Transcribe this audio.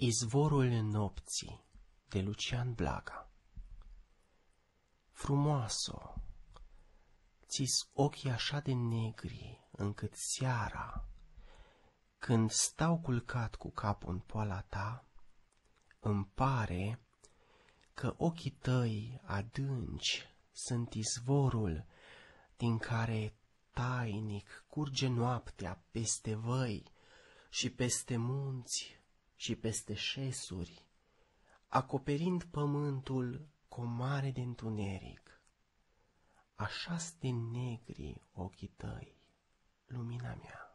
Izvorul nopții de Lucian Blaga. Frumoasă, ți ochii așa de negri încât seara, când stau culcat cu capul în poala ta, îmi pare că ochii tăi adânci sunt izvorul din care tainic curge noaptea peste văi și peste munți și peste șesuri, acoperind pământul cu o mare de întuneric. așa de negri ochii tăi, lumina mea.